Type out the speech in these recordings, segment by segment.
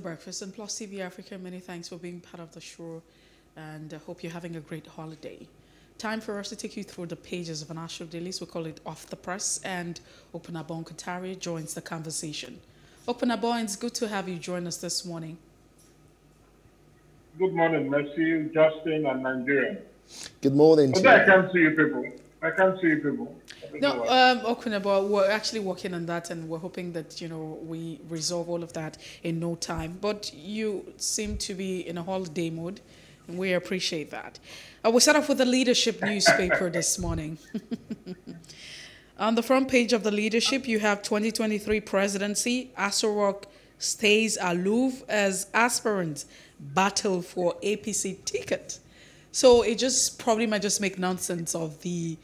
the breakfast and Plus TV Africa. Many thanks for being part of the show and I hope you're having a great holiday. Time for us to take you through the pages of national dailies. We call it Off the Press and Opunabo Katari joins the conversation. Opunabo, it's good to have you join us this morning. Good morning, Mercy, Justin, and Nigerian. Good morning. Okay, I can't see you people. I can't see people. No, um, Opunabo, we're actually working on that, and we're hoping that you know we resolve all of that in no time. But you seem to be in a holiday mood, and we appreciate that. Uh, we start off with the leadership newspaper this morning. on the front page of the leadership, you have 2023 presidency. Aso stays aloof as aspirants battle for APC ticket. So it just probably might just make nonsense of the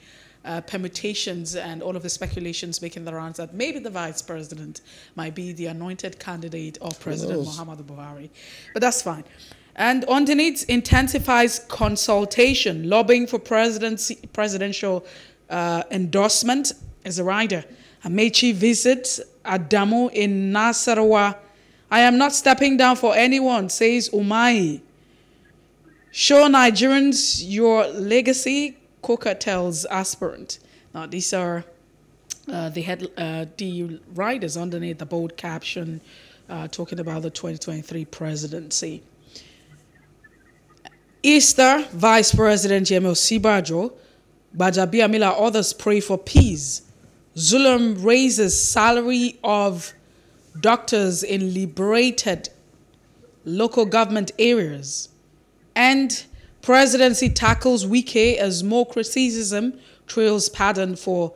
uh, permutations and all of the speculations making the rounds that maybe the vice president might be the anointed candidate of President Muhammadu Buhari. But that's fine. And underneath intensifies consultation, lobbying for presidency, presidential uh, endorsement as a rider. Amaechi visits Adamu in Nasarawa. I am not stepping down for anyone, says Umahi. Show Nigerians your legacy, Kukah tells aspirant. Now, these are uh, the head, uh, the writers underneath the bold caption uh, talking about the 2023 presidency. Easter, Vice President Yemi Osinbajo, Gbajabiamila, others pray for peace. Zulum raises salary of doctors in liberated local government areas. And presidency tackles Wike as more criticism trails pardon for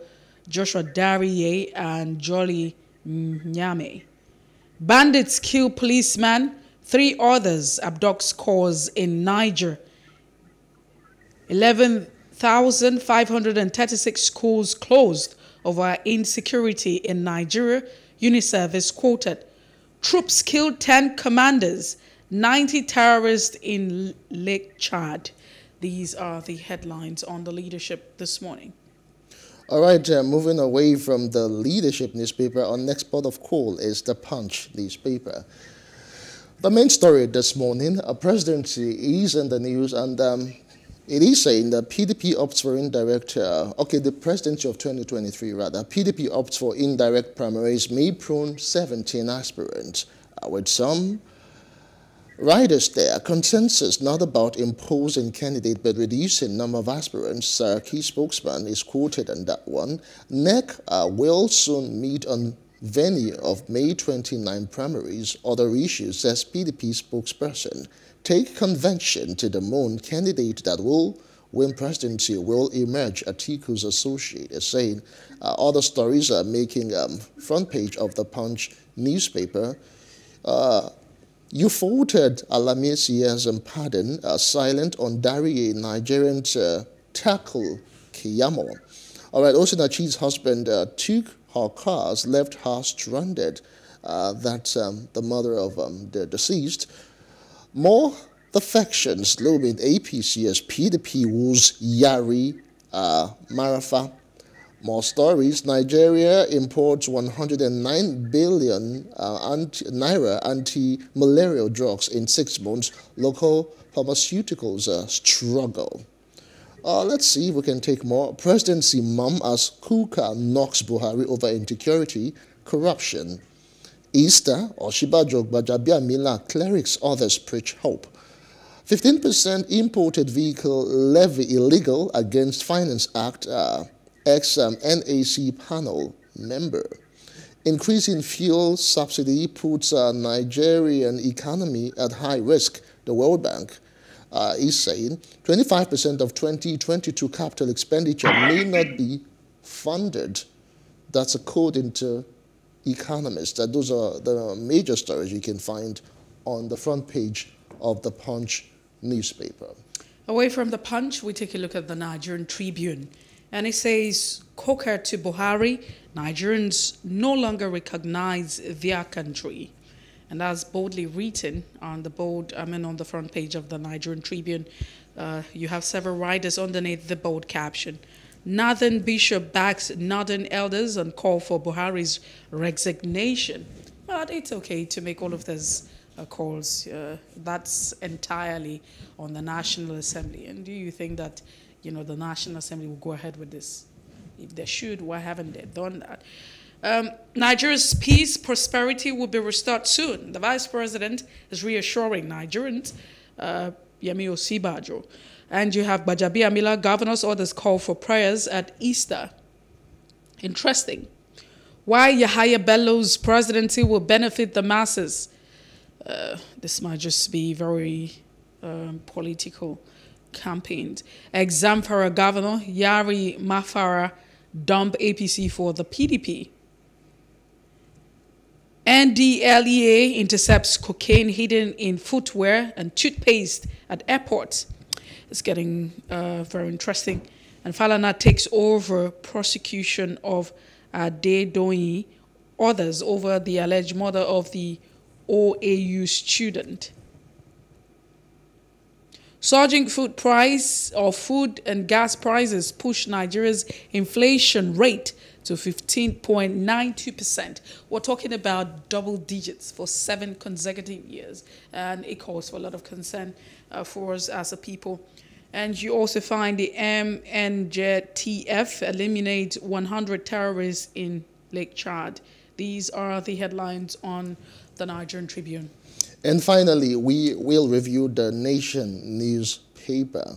Joshua Dariye and Jolly Nyame. Bandits kill policeman, three others abducts cause in Niger. 11,536 schools closed over insecurity in Nigeria, UNICEF is quoted. Troops killed 10 commanders 90 terrorists in Lake Chad. These are the headlines on the leadership this morning. All right, uh, moving away from the leadership newspaper, our next port of call is the Punch newspaper. The main story this morning, a presidency is in the news, and um, it is saying that PDP opts for indirect, uh, okay, the presidency of 2023 rather, PDP opts for indirect primaries may prune 17 aspirants, uh, with some Riders there, consensus not about imposing candidate but reducing number of aspirants. Uh, key spokesman is quoted on that one. NEC uh, will soon meet on venue of May 29 primaries. Other issues, says PDP spokesperson. Take convention to the moon candidate that will win presidency will emerge, Atiku's associate is saying. Uh, other stories are making um, front page of the Punch newspaper. Uh, you faulted Alamieyeseigha's pardon, uh, silent on Dariye, Nigerians uh, tackle Keyamo. All right, also Osinachi's husband uh, took her cars, left her stranded. Uh, that's um, the mother of um, the deceased. More the factions looming APC as PDP woos Yari uh, Marafa more stories. Nigeria imports 109 billion uh, anti naira anti-malarial drugs in six months. Local pharmaceuticals uh, struggle. Uh, let's see if we can take more. Presidency mum as Kukah knocks Buhari over insecurity, corruption. Easter, Osinbajo Gbajabiamila clerics others preach hope. 15% imported vehicle levy illegal against Finance Act. Uh, ex-NAC panel member. Increasing fuel subsidy puts a Nigerian economy at high risk, the World Bank uh, is saying. 25% of 2022 capital expenditure may not be funded. That's according to economists. That those are the major stories you can find on the front page of the Punch newspaper. Away from the Punch, we take a look at the Nigerian Tribune. And it says, Kukah to Buhari, Nigerians no longer recognize their country. And that's boldly written on the bold, I mean, on the front page of the Nigerian Tribune. Uh, you have several writers underneath the bold caption. Northern Bishop backs Northern elders and call for Buhari's resignation. But it's okay to make all of those uh, calls. Uh, that's entirely on the National Assembly. And do you think that, you know, the National Assembly will go ahead with this? If they should, why haven't they done that? Um, Nigeria's peace, prosperity will be restored soon. The vice president is reassuring Nigerians, uh, Yemi Osinbajo. And you have Gbajabiamila, governor's orders call for prayers at Easter. Interesting. Why Yahaya Bello's presidency will benefit the masses. Uh, this might just be very um, political campaigns. Ex-Zamfara governor Yari Marafa dump APC for the PDP. NDLEA intercepts cocaine hidden in footwear and toothpaste at airports. It's getting uh, very interesting. And Falana takes over prosecution of Adedoyin, others over the alleged murder of the OAU student. Surging food price or food and gas prices push Nigeria's inflation rate to 15.92%. We're talking about double digits for seven consecutive years, and it calls for a lot of concern uh, for us as a people. And you also find the MNJTF eliminates 100 terrorists in Lake Chad. These are the headlines on the Nigerian Tribune. And finally, we will review the Nation newspaper.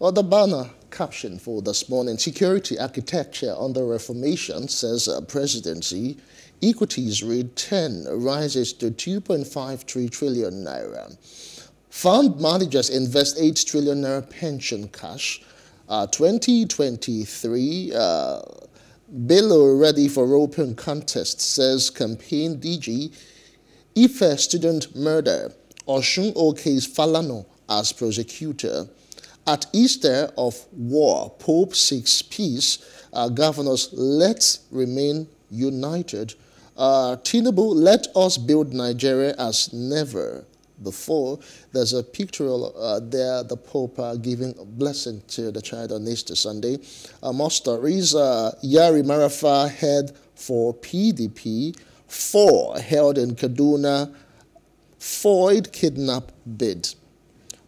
Well, the banner caption for this morning, Security Architecture under Reformation, says uh, Presidency, equities rate 10 rises to 2.53 trillion naira. Fund managers invest 8 trillion naira pension cash. Uh, 2023, uh, Bello ready for open contest, says campaign DG Ife student murder, Oshun Oke's Falana as prosecutor. At Easter of war, Pope seeks peace. Uh, governors, let's remain united. Uh, Tinubu, let us build Nigeria as never before. There's a pictorial uh, there, the Pope uh, giving a blessing to the child on Easter Sunday. Uh, more stories. Uh, Yari Marafa head for PDP. Four held in Kaduna. Floyd kidnap bid.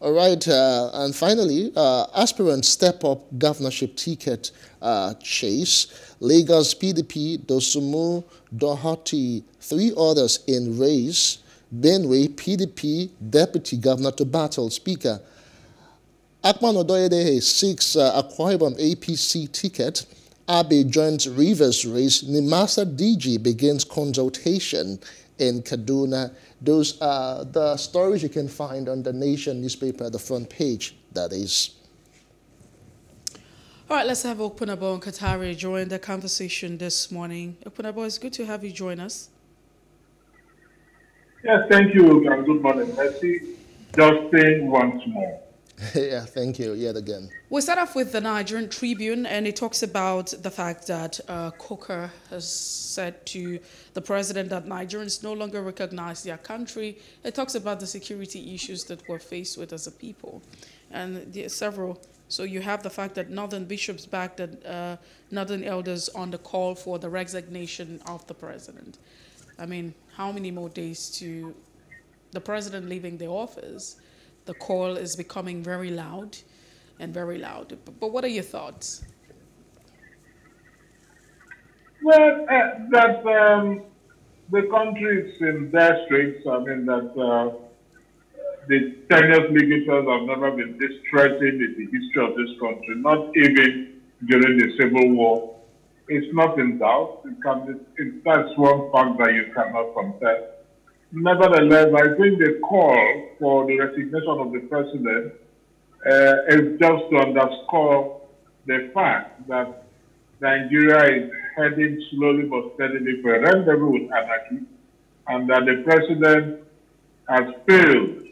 All right, uh, and finally, uh, aspirants step up governorship ticket uh, chase. Lagos PDP, Dosumu, Doherty, three others in race. Benue PDP deputy governor to battle speaker. Akpan Udoedehe seeks uh, Ibom APC ticket. Abe joins Rivers race. Nimasa DG begins consultation in Kaduna. Those are the stories you can find on the Nation newspaper, the front page, that is. All right, let's have Opunabo and Katari join the conversation this morning. Opunabo, it's good to have you join us. Yes, thank you, and good morning. Mercy. Justin once more. yeah, thank you yet again. We start off with the Nigerian Tribune, and it talks about the fact that uh, Kukah has said to the president that Nigerians no longer recognize their country. It talks about the security issues that we're faced with as a people, and there are several. So you have the fact that Northern bishops backed uh, Northern elders on the call for the resignation of the president. I mean, how many more days to the president leaving the office? The call is becoming very loud and very loud. But what are your thoughts? Well, uh, that um, the country is in dire straits. I mean, that uh, the tenuous ligatures have never been this threatened in the history of this country, not even during the Civil War. It's not in doubt. It can, it, that's one fact that you cannot contest. Nevertheless, I think the call for the resignation of the president uh, is just to underscore the fact that Nigeria is heading slowly but steadily for a rendezvous with anarchy, and that the president has failed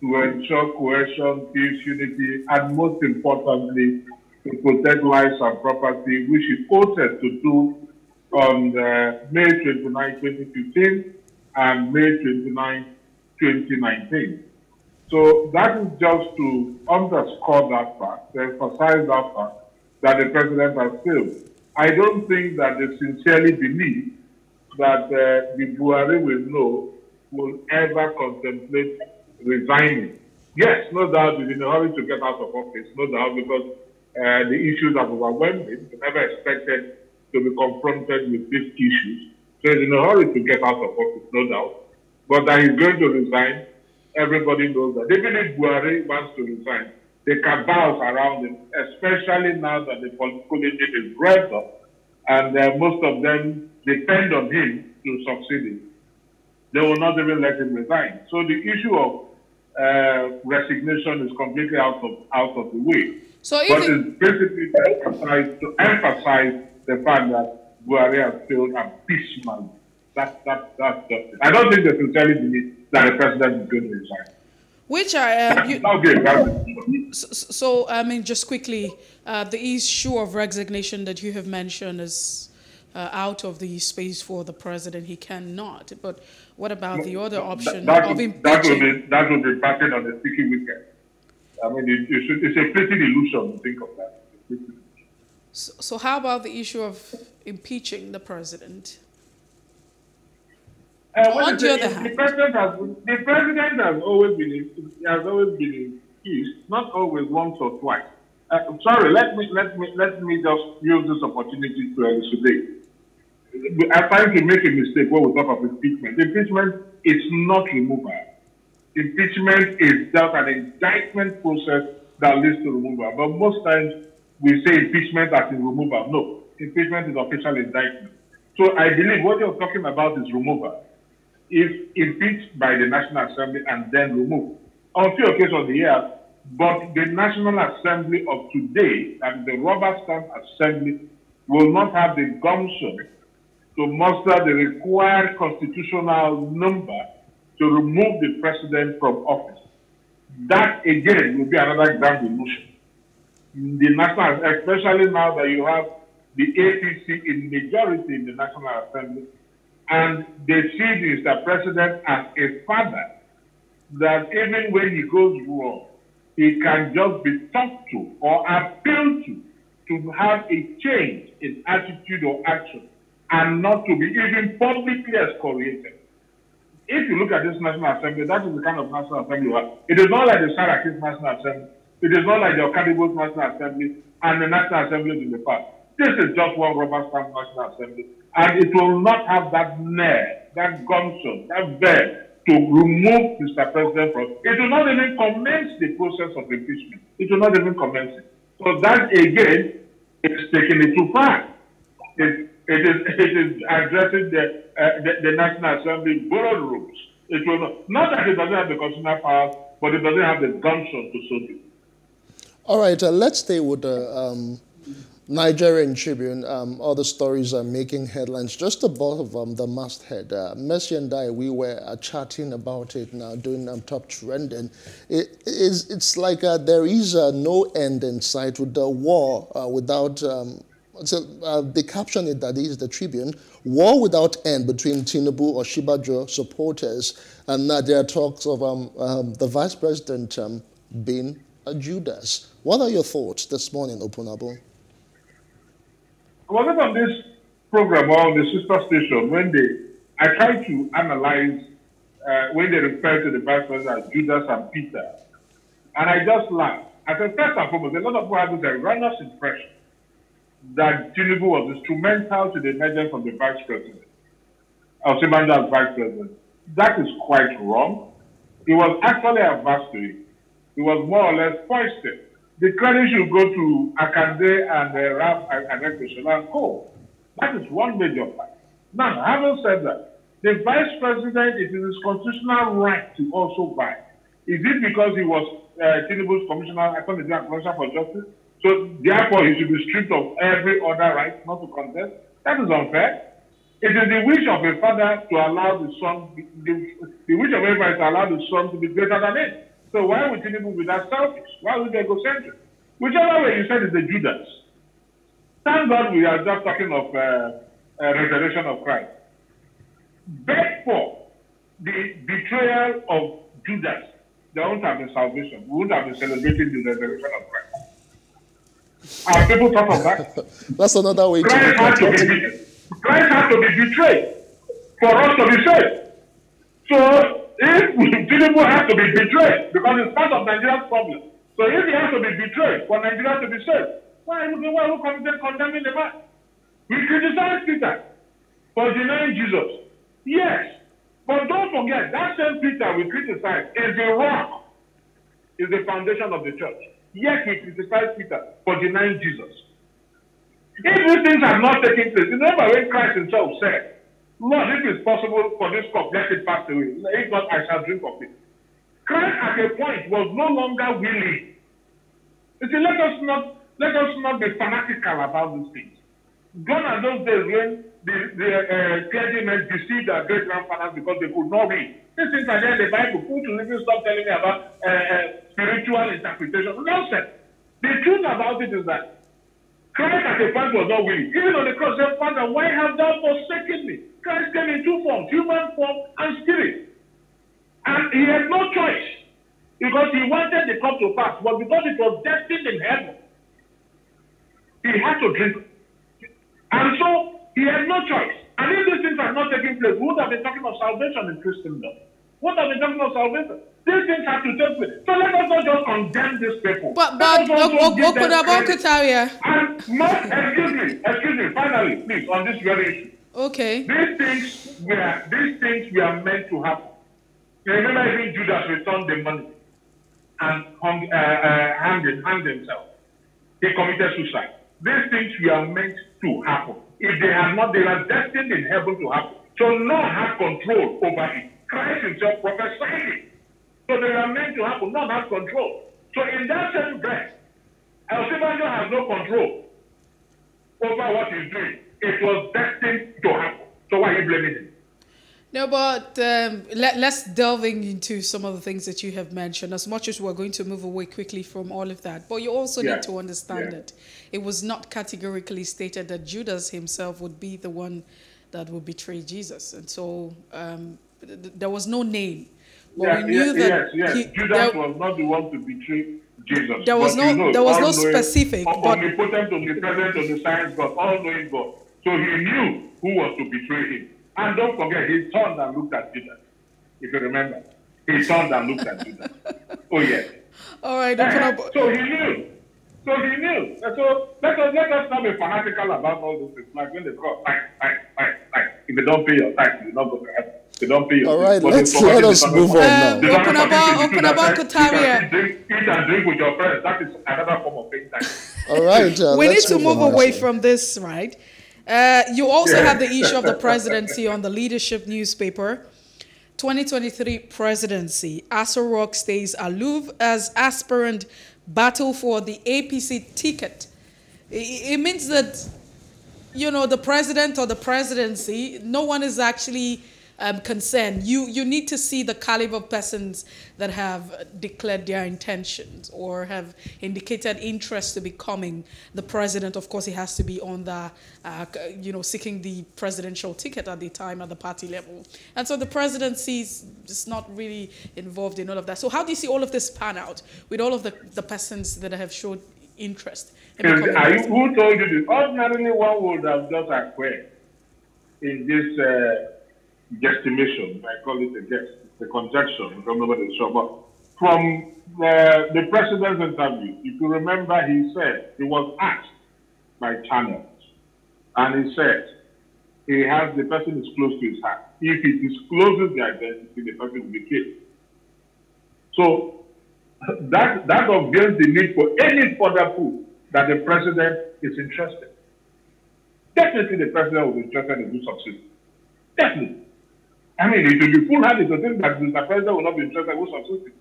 to ensure cohesion, peace, unity, and most importantly, to protect lives and property, which he quoted to do on uh, May 29, 2015 and May 29, 2019. So that is just to underscore that fact, to emphasize that fact that the president has failed. I don't think that they sincerely believe that uh, the Buhari will know will ever contemplate resigning. Yes, no doubt he's in a hurry to get out of office, no doubt, because uh, the issues have overwhelmed him. He never expected to be confronted with these issues. So he's in a hurry to get out of office, no doubt. But that he's going to resign, everybody knows that. Even if Buhari wants to resign, the cabals around him, especially now that the political engine is revved up, and uh, most of them depend on him to succeed him. They will not even let him resign. So the issue of uh, resignation is completely out of out of the way. So but it's basically to emphasize, to emphasize the fact that Buhari has failed abysmally. That, that, just it. I don't think they sincerely believe that the president is going to resign. Which are uh, you, so, so, I mean, just quickly, uh, the issue of resignation that you have mentioned is uh, out of the space for the president. He cannot. But what about the other option that, that of impeaching? That will be that will be batted on the sticky wicket. I mean, it, it it's a pretty illusion to think of that. So, so, how about the issue of impeaching the president? Uh, On the, other hand, the president has the president has always been has always been impeached, not always once or twice. Uh, sorry, let me let me let me just use this opportunity to elucidate. I'm trying to make a mistake when we talk of impeachment. Impeachment is not removal. Impeachment is just an indictment process that leads to removal. But most times we say impeachment as in removal. No, impeachment is official indictment. So I believe what you're talking about is removal. If impeached by the National Assembly and then removed. On few occasions, yes, but the National Assembly of today and the rubber stamp assembly will not have the gumption to muster the required constitutional number to remove the president from office. That again will be another grand illusion. The national, especially now that you have the APC in majority in the National Assembly, and they see Mr. President as a father that even when he goes wrong, he can just be talked to or appealed to to have a change in attitude or action and not to be even publicly excoriated. If you look at this National Assembly, that is the kind of National Assembly we have. It is not like the Sarakis National Assembly. It is not like the Okadigbo's National Assembly and the National Assembly in the past. This is just one rubber stamp National Assembly. And it will not have that nerve, that gumption, that verve to remove Mr. President from it will not even commence the process of impeachment. It will not even commence it. So that again is taking it too far. It, it is it is addressing the, uh, the, the National Assembly borrowed rooms. It will not, not that it doesn't have the constitutional powers, but it doesn't have the gumption to so do. All right, uh, let's stay with the um, Nigerian Tribune, um, other stories are making headlines just above um, the masthead. Uh, Mercy and I, we were uh, chatting about it now, doing um, top trending. It, it's, it's like uh, there is uh, no end in sight with the war uh, without, um, so uh, the caption is that is the Tribune, war without end between Tinubu Osinbajo supporters. And uh, there are talks of um, um, the vice president being a Judas. What are your thoughts this morning, Opunabo? I was on this program on the sister station when they, I tried to analyze uh, when they refer to the vice president as Judas and Peter. And I just laughed. I said, first and foremost, a lot of people have this erroneous impression that Tinubu was instrumental to the emergence of the vice president, Simanda as vice president. That is quite wrong. He was actually adverse to it. He was more or less foisted the credit should go to Akande and uh, Raf and Ekeshola and Co. That is one major fact. Now, having said that, the vice president, it is his constitutional right to also buy. Is it because he was uh, Tinubu's commissioner, attorney general, commissioner for justice? So therefore, he should be stripped of every other right not to contest. That is unfair. It is the wish of a father to allow the son, the, the wish of a father to allow the son to be greater than him. So why would Tinubu be that selfish? Why would they go centric? Whichever way you said is the Judas. Thank God we are just talking of uh, uh, resurrection of Christ. For the betrayal of Judas, there won't have been salvation. We wouldn't have been celebrating the resurrection of Christ. Are people talk of that? That's another way Christ to look at it. Christ had to be betrayed for us to be saved. So if Tinubu has to be betrayed because it's part of Nigeria's problem. So if he has to be betrayed for Nigeria to be saved, why are you, why are you condemning the man? We criticize Peter for denying Jesus. Yes, but don't forget that same Peter we criticize is the rock, is the foundation of the church. Yes, we criticize Peter for denying Jesus. If these things have not taken place, remember when Christ himself said, Lord, if it's possible for this cup, let it pass away. If not, I shall drink of it. Christ at a point was no longer willing. You see, let us not let us not be fanatical about these things. Gone are those days when the, the uh, clergymen deceived their great grandfathers because they could not read. These things are the Bible. Who to even stop telling me about uh, uh, spiritual interpretation? Nonsense. The truth about it is that Christ at a point was not willing. Even on the cross, said, Father, why have thou forsaken me? Christ came in two forms, human form and spirit. And he had no choice because he wanted the cup to pass, but because it was destined in heaven, he had to drink. And so he had no choice. And if these things had not taken place, we would have been talking of salvation in Christendom. What are been talking of salvation? These things have to take place. So let us not just condemn these people. But, but, Opunabo And not, excuse me, excuse me, finally, please, on this very issue. Okay. These things were, these things were meant to happen. Remember even Judas returned the money and hung, uh, uh, hanged, hanged himself. He committed suicide. These things were meant to happen. If they are not, they are destined in heaven to happen. So none had control over it. Christ himself prophesied it. So they are meant to happen, not have control. So in that same breath, El has no control over what he's doing. It was destined to happen. So why are you blaming him? No, but um, let, us delve into some of the things that you have mentioned, as much as we're going to move away quickly from all of that. But you also yeah. need to understand yeah. that it was not categorically stated that Judas himself would be the one that would betray Jesus. And so um, th- there was no name but yeah, we knew that yes, yes. He, Judas there, was not the one to betray Jesus. There was no, you know, there was no specific. But omnipotent, omnipresent, omniscient God, all-knowing God. So he knew who was to betray him. And don't forget, he turned and looked at Judas. If you remember, he turned and looked at Judas. Oh yes. All right. Uh, so he knew. So he knew. And so let us let us not be fanatical about all those things. Like when they call, like, like, like, like, if they don't pay your tax, you don't go to heaven. They don't pay All right, let's let us move on uh, now. Open about, open about Kataria. Eat and drink with your friends. That is another form of paying tax. All right. Uh, we need to move, move away from this, right? Uh, you also have the issue of the presidency on the leadership newspaper. 2023 presidency. Aso Rock stays aloof as aspirant battle for the APC ticket. It means that, you know, the president or the presidency, no one is actually um, concern. You, you need to see the caliber of persons that have declared their intentions or have indicated interest to becoming the president. Of course, he has to be on the, uh, you know, seeking the presidential ticket at the time at the party level. And so the presidency is just not really involved in all of that. So how do you see all of this pan out with all of the, the persons that have showed interest? In you, who told you this? Ordinarily, one would have just acquired in this uh, guesstimation. I call it a guess. A conjecture because nobody's sure. But from the, the president's interview, if you remember, he said he was asked by channels, and he said he has the person is close to his heart. If he discloses the identity, the person will be killed. So that that obviates the need for any further proof that the president is interested. Definitely, the president will be interested in succeeds. Definitely. I mean, it will be foolhardy to think that Mr. President will not be interested in who succeeded.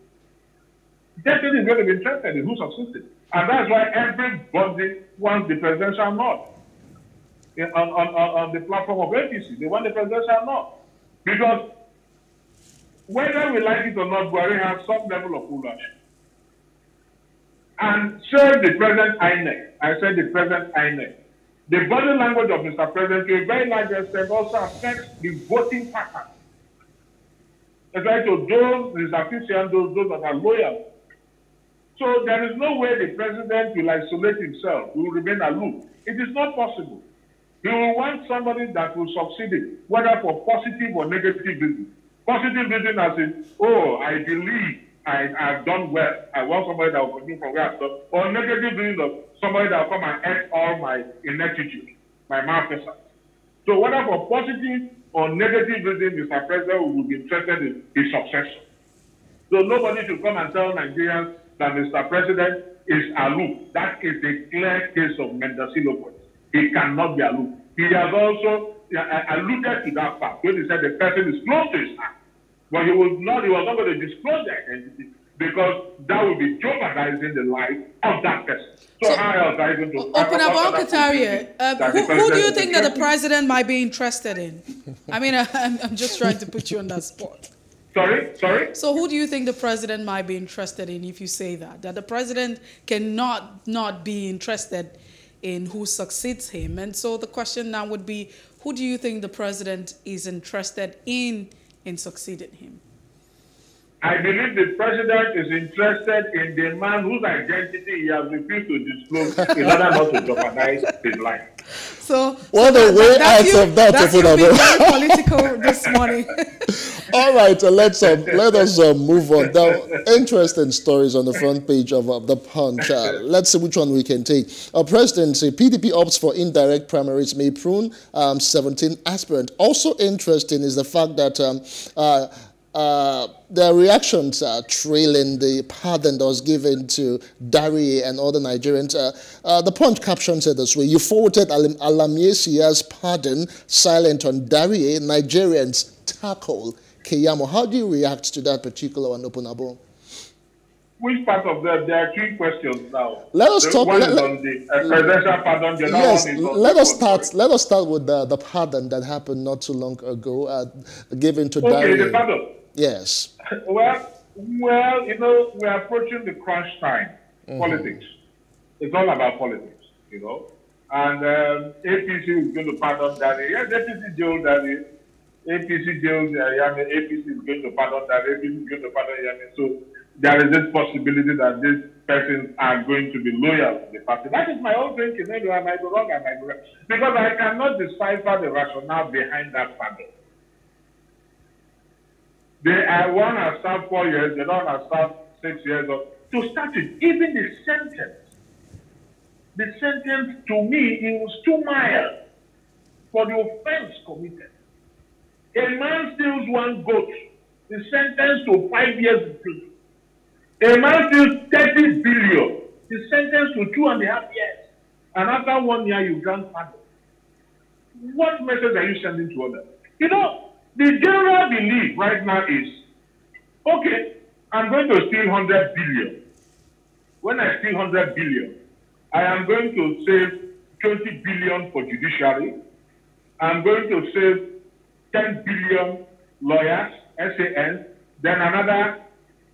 Definitely is going to be interested in who succeeded. And that's why everybody wants the presidential nod on, on, on, on the platform of APC. They want the presidential nod. Because whether we like it or not, Buhari has some level of rulership. And so the present INEC, I said the present INEC, the body language of Mr. President to a very large extent also affects the voting pattern especially to those disaffiliated, those, those that are loyal. So there is no way the president will isolate himself, will remain aloof. It is not possible. He will want somebody that will succeed it, whether for positive or negative reasons. Positive reason as in, oh, I believe I have done well. I want somebody that will continue from where I started. Or negative reason of somebody that will come and end all my ineptitude, my malfeasance. So whether for positive or negative reason, Mr. President will be interested in his successor. So nobody should come and tell Nigerians that Mr. President is aloof. That is a clear case of Mendocino He cannot be aloof. He has also uh, alluded to that fact when he said the person is close to his heart. But he was not, he was not going to disclose the identity because that would be jeopardizing the life of that person. So, so how else are you going to... Open up Kataria, um, who, who do you think that the president might be interested in? I mean, I, I'm, I'm just trying to put you on that spot. Sorry, sorry. So, who do you think the president might be interested in if you say that? That the president cannot not be interested in who succeeds him. And so, the question now would be, who do you think the president is interested in in succeeding him? I believe the president is interested in the man whose identity he has refused to disclose in order not to jeopardize his life. So, what so a way out you, of that, that's you being very political this morning. All right, uh, let's uh, let us uh, move on. Now, interesting stories on the front page of uh, the Punch. Uh, let's see which one we can take. Our presidency, PDP opts for indirect primaries may prune um, 17 aspirant. Also interesting is the fact that um, uh, uh, the reactions are trailing the pardon that was given to Dariye and other Nigerians. Uh, uh, the Punch caption said this way, you forwarded Al Alamieyeseigha's pardon silent on Dariye, Nigerians tackle Keyamo. How do you react to that particular one, Opunabo? Which part of that? There are three questions now. Let us the talk. One let, is on the presidential pardon. The yes, let us start. Let us start with the, the pardon that happened not too long ago, uh, given to okay, Dariye. the pardon. Yes. Well, well, you know, we're approaching the crunch time. Mm-hmm. Politics. It's all about politics, you know. And um, APC is going to pardon Danny. Yes, APC jailed Danny. APC jailed uh, Yami. APC is going to pardon Danny. APC is going to pardon Yami. So there is this possibility that these persons are going to be loyal to the party. That is my own thinking. Maybe I might be wrong, I might be right. Because I cannot decipher the rationale behind that pardon. They are one has served four years, the other has served six years. Or, to start it, even the sentence, the sentence to me, it was too mild for the offense committed. A man steals one goat, is sentenced to five years in prison. A man steals 30 billion, is sentenced to two and a half years. And after one year, you grant. What message are you sending to others? You know, the general belief right now is, okay, I'm going to steal 100 billion. When I steal 100 billion, I am going to save 20 billion for judiciary. I'm going to save 10 billion lawyers, SAN, then another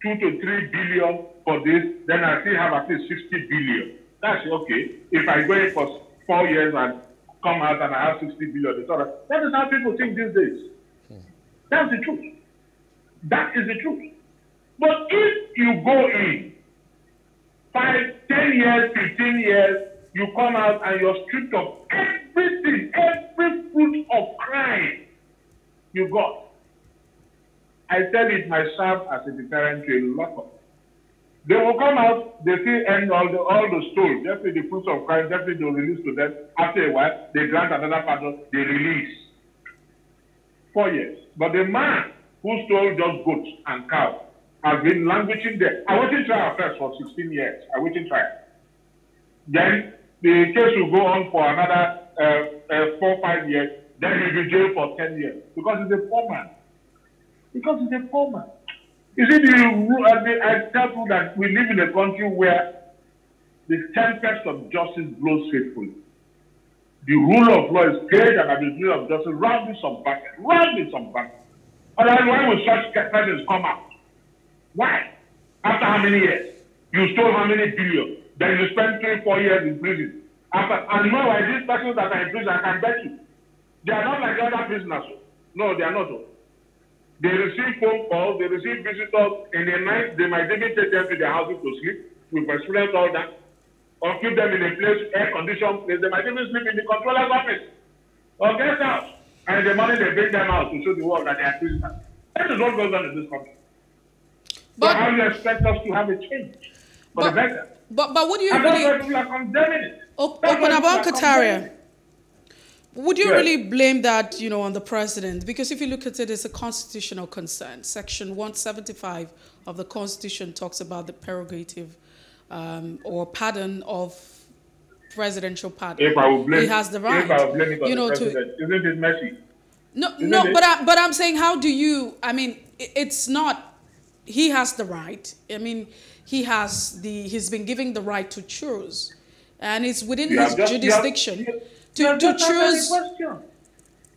2 to 3 billion for this, then I still have at least 60 billion. That's okay. If I go in for four years and come out and I have 60 billion, it's all right. That is how people think these days. That's the truth. That is the truth. But if you go in five, ten years, fifteen years, you come out and you're stripped of everything, every fruit of crime you got. I tell it myself as a deterrent to a lot of they will come out, they see end all the all the stole, definitely the fruits of crime, definitely they'll release to them. After a while, they grant another pardon, they release. Four years. But the man who stole just goats and cows has been languishing there. I waited trial first for 16 years. I waited trial. Then the case will go on for another uh, uh, four, five years. Then he'll be jailed for 10 years because he's a poor man. Because he's a poor man. You see, the, I tell you that we live in a country where the tempest of justice blows faithfully the rule of law is great and administration of justice round with some bucket, round with some bucket. Otherwise, why will such persons come out? Why? After how many years? You stole how many billion? Then you spend three, four years in prison. After, and you know why these persons that are in prison, I can bet you, they are not like the other prisoners. No, they are not. They receive phone calls, they receive visitors in the night, they might even take them to their houses to sleep. We've experienced all that or keep them in a place, air conditioned place. They might even sleep in the controller's office or guest house. And in the morning they bring them out to show the world that they are prisoners. That is what goes on in this country. But so how do you expect us to have a change for But- the better? but but would you And really why people are condemning it. O- That's why people Opunabo are condemning Kataria, would you Yes. really blame that, you know, on the president? Because if you look at it, it's a constitutional concern. Section 175 of the Constitution talks about the prerogative um, or pardon of presidential pardon. If I will blame, he has the right, if I will blame it on you the know, to president, isn't it messy? no, Isn't no, it? but I, but I'm saying, how do you? I mean, it's not. He has the right. I mean, he has the. He's been given the right to choose, and it's within You his have just- you have- jurisdiction you- you to have to choose. question.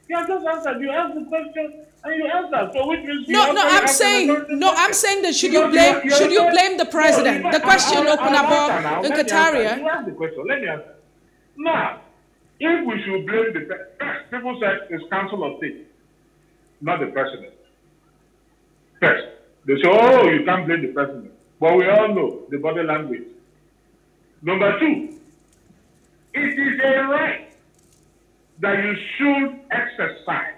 You have just answered. You asked the question and. So which means you No, no, I'm saying, no, I'm saying that should you blame, should you blame the president? The question, I'll- I'll Opunabo answer now. and Let me answer. You asked the question. Let me answer. Now, if we should blame the first, people said it's Council of State, not the president. First, they say, oh, you can't blame the president. But we all know the body language. Number two, it is a right that you should exercise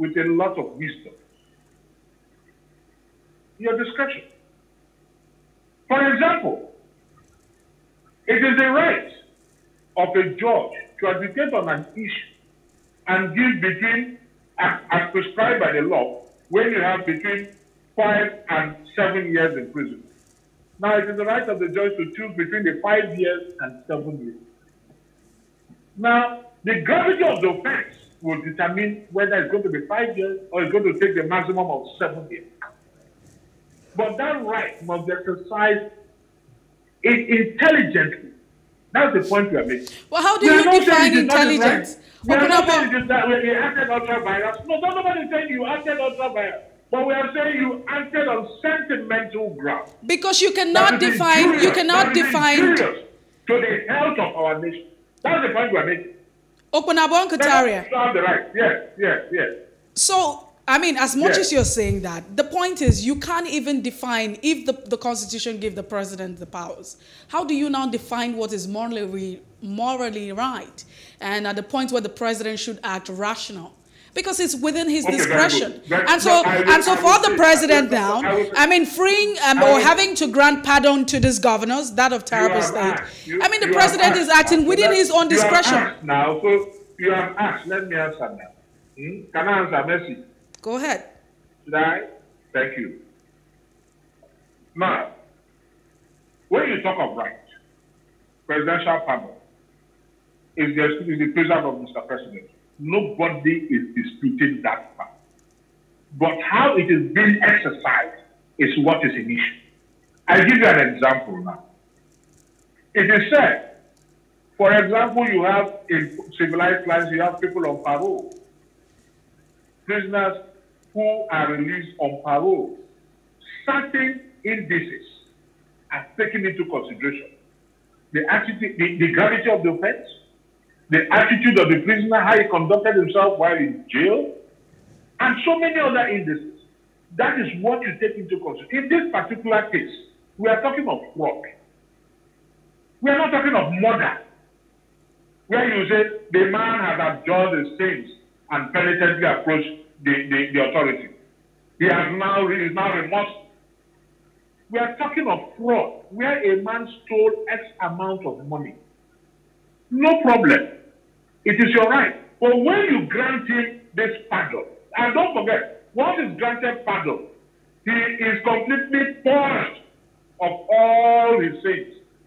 with a lot of wisdom. Your discretion. For example, it is the right of a judge to advocate on an issue and give between, as, as prescribed by the law, when you have between five and seven years in prison. Now, it is the right of the judge to choose between the five years and seven years. Now, the gravity of the offense will determine whether it's going to be five years or it's going to take the maximum of seven years. But that right must be exercised intelligently. That's the point we are making. Well, how do We you define it is not intelligence? right. We are not saying Opunabo, it is that we- acted ultra vires. No, no, nobody is saying you acted ultra vires. But we are saying you acted on sentimental grounds. because you cannot define, you cannot define to the health of our nation. That's the point we are making. Opunabo and Kataria. The right. Yes, yes, yes. So, I mean, as much Yes. as you're saying that, the point is you can't even define if the, the Constitution gave the president the powers. How do you now define what is morally morally right, and at the point where the president should act rational? Because it's within his Okay, discretion. And so will- and so for the say- president now, I I mean, freeing um, I or having to grant pardon to these governors, that of Taraba State. You- I mean, the president is acting within his own discretion. Now, so you have asked. Let me answer now. Hmm? Can I answer, Mercy? Go ahead. Should I? Thank you. Now, when you talk of right, presidential pardon is the, is the preserve of Mr. President. Nobody is disputing that fact. But how it is being exercised is what is an issue. I'll give you an example now. It is said, for example, you have in civilized lands, you have people on parole prisoners who are released on parole, certain indices are taken into consideration. The attitude, the, the gravity of the offense, the attitude of the prisoner, how he conducted himself while in jail, and so many other indices. That is what you take into consideration. In this particular case, we are talking of fraud. We are not talking of murder where you say the man has abjured his sins and penitently approached the, the, the authority. He has now he is now remorseful. We are talking of fraud where a man stole X amount of money. No problem. It is your right. But when you grant him this pardon, and don't forget, once he's granted pardon, he is completely purged of all his sins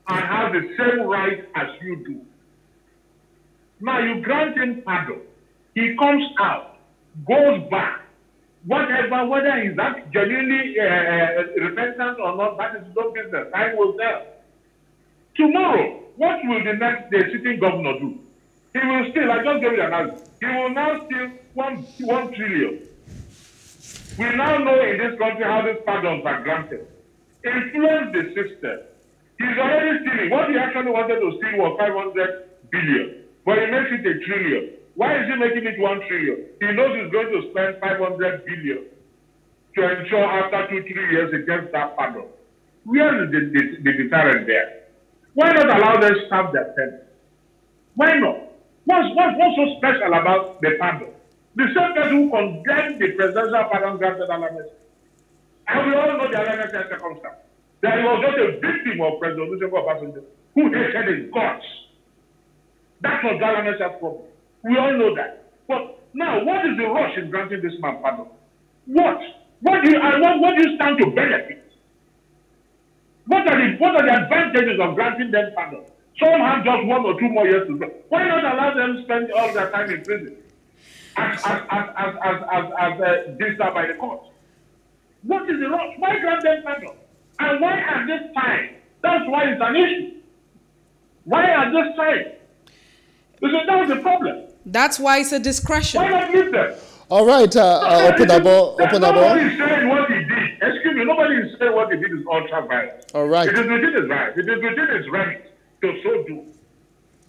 and has the same right as you do. Now you grant him pardon. He comes out, goes back, whatever, whether he's that genuinely uh, uh, repentant or not, that is no business. I will tell. Tomorrow, what will the next day sitting governor do? He will steal, I just gave you an answer. He will now steal one, one trillion. We now know in this country how these pardons are granted. Influence the system. He's already stealing. What he actually wanted to steal was 500 billion, but he makes it a trillion. Why is he making it one trillion? He knows he's going to spend 500 billion to ensure after two, three years gets that pardon. Where is the, the, the deterrent there? Why not allow them to serve their sentence? Why not? What's, what's, what's so special about the pardon? The same person who condemned the presidential pardon granted Alan And we all know the Alan circumstance. That he was not a victim of President Olusegun Obasanjo who hated his guts. That was Alan problem. We all know that. But now, what is the rush in granting this man pardon? What? What do you, what, what do you stand to benefit? What are the what are the advantages of granting them pardon? Some have just one or two more years to go. Why not allow them to spend all their time in prison? As as as as as as, as uh, by the court. What is the rush? Why grant them pardon? And why at this time? That's why it's an issue. Why at this time? Because that was the problem. That's why it's a discretion. Why not leave them? All right, uh, uh, open up, open up. Nobody is saying what he did. Excuse me, nobody is saying what he did is ultra vires. All right. It is within his right. It is within his right to so do.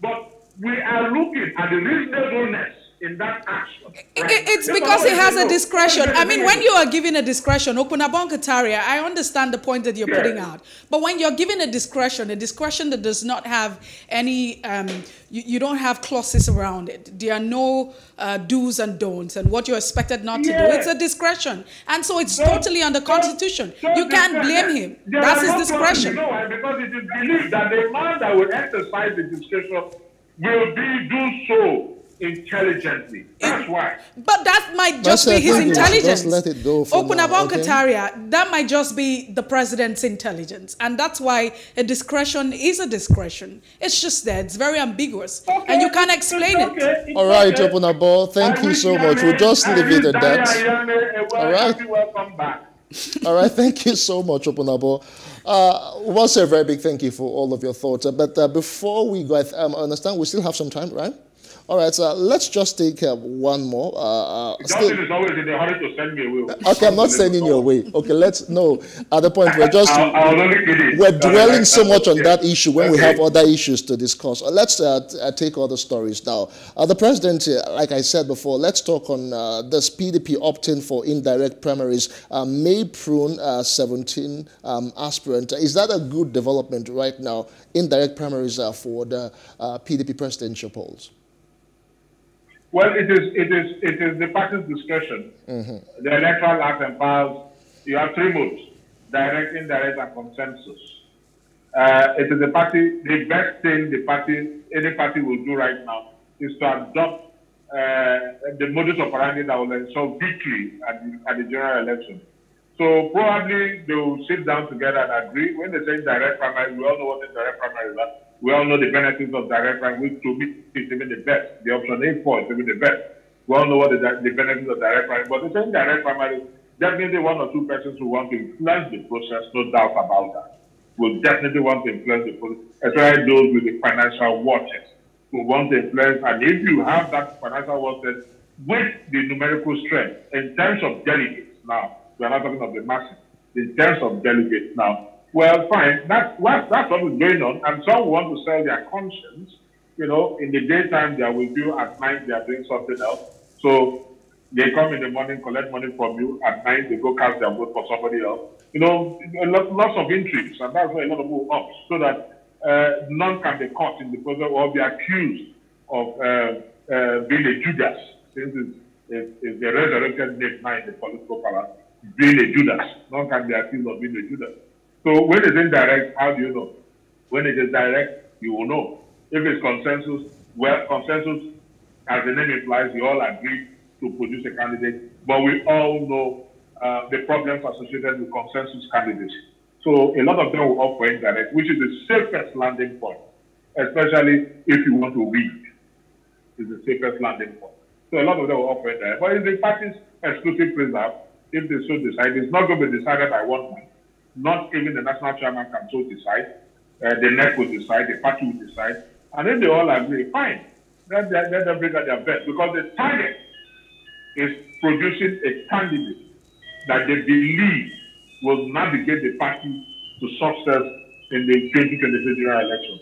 But we are looking at the reasonableness in that action. Right? It's because he has a discretion. I mean, when you are giving a discretion, Opunabo Inko-Tariah, I understand the point that you're putting out. But when you're giving a discretion, a discretion that does not have any, um, you, you, don't have clauses around it. There are no uh, do's and don'ts and what you're expected not to do. It's a discretion. And so it's totally under Constitution. you can't blame him. That's his no discretion. You know? Because it is believed that the man that will exercise the discretion will be do so intelligently. That's why. But that might just be his intelligence. Just let it go. Opunabo okay? Kataria, that might just be the president's intelligence. And that's why a discretion is a discretion. It's just there. It's very ambiguous. Okay. And you can't explain okay. it. All right, okay. Opunabo, thank I you so much. We'll just leave it at that. All right. Welcome back. all right, thank you so much, Opunabo. Uh, we'll a very big thank you for all of your thoughts. But uh, before we go, I um, understand we still have some time, right? All right, so let's just take uh, one more. Uh, uh, Justin is always in a hurry to send me away. Okay, I'm not sending you away. Okay, let's no. At the point we're just I, I we're dwelling so much on that issue when okay. we have other issues to discuss. Uh, let's uh, uh, take other stories now. the president, like I said before, let's talk on this PDP opt-in for indirect primaries. may prune 17 um, aspirant. Is that a good development right now? Indirect primaries for the PDP presidential polls. Well, it is it is it is the party's discretion. Mm-hmm. The electoral act empowers you have three modes: direct, indirect, and consensus. Uh, it is the party. The best thing the party, any party, will do right now is to adopt uh, the modus operandi that will ensure victory at the, at the general election. So probably they will sit down together and agree. When they say direct primary, we all know what the direct primary is. We all know the benefits of direct primary, which to me is even the best. The option A4 is even the best. We all know what the, the benefits of direct primary. But the same direct primary, definitely one or two persons who want to influence the process, no doubt about that, will definitely want to influence the process, especially those with the financial watches who want to influence. And if you have that financial watches with the numerical strength in terms of delegates now, we are not talking of the masses. In terms of delegates now, well, fine. That's what that's what is going on. And some want to sell their conscience. You know, in the daytime they are with you, at night they are doing something else. So they come in the morning, collect money from you. At night they go cast their vote for somebody else. You know, lot, lots of intrigues, and that's why a lot of people opt so that uh, none can be caught in the process or be accused of uh, uh, being a Judas, since it's, it's, it's the resurrected name in the political palace being a Judas. None can be accused of being a Judas. So when it's indirect, how do you know? When it is direct, you will know. If it's consensus, well, consensus, as the name implies, we all agree to produce a candidate, but we all know uh, the problems associated with consensus candidates. So a lot of them will opt for indirect, which is the safest landing point, especially if you want to win. It's the safest landing point. So a lot of them will opt for indirect. But it's the party's exclusive preserve if they so decide. It's not going to be decided by one man. Not even the national chairman can so decide. Uh, the NEC will decide, the party will decide. And then they all agree, fine, let, let, let them bring out their best. Because the target is producing a candidate that they believe will navigate the party to success in the 2023 general election.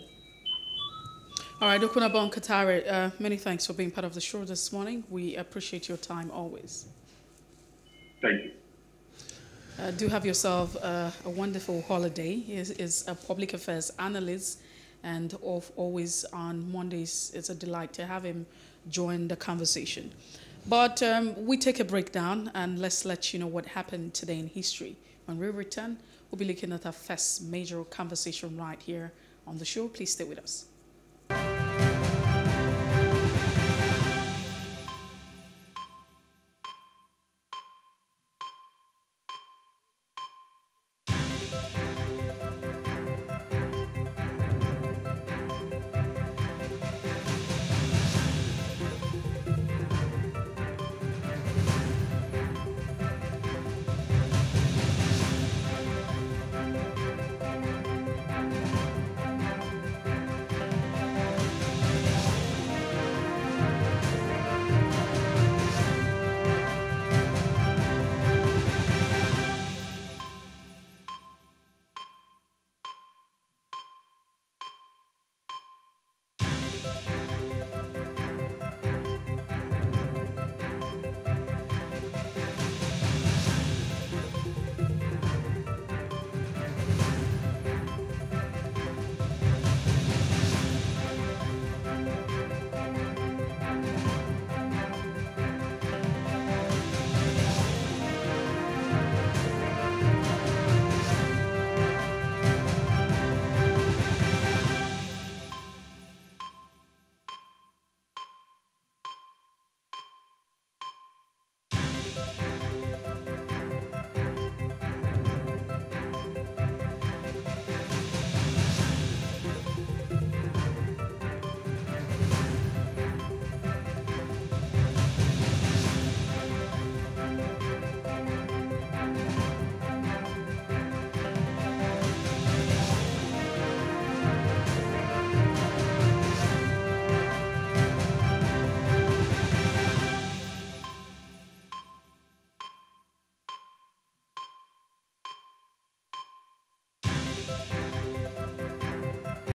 All right, Opunabo Inko-Tariah, uh, many thanks for being part of the show this morning. We appreciate your time always. Thank you. Uh, do have yourself uh, a wonderful holiday. He is, is, a public affairs analyst and of, always on Mondays, it's a delight to have him join the conversation. But um, we take a breakdown and let's let you know what happened today in history. When we return, we'll be looking at our first major conversation right here on the show. Please stay with us.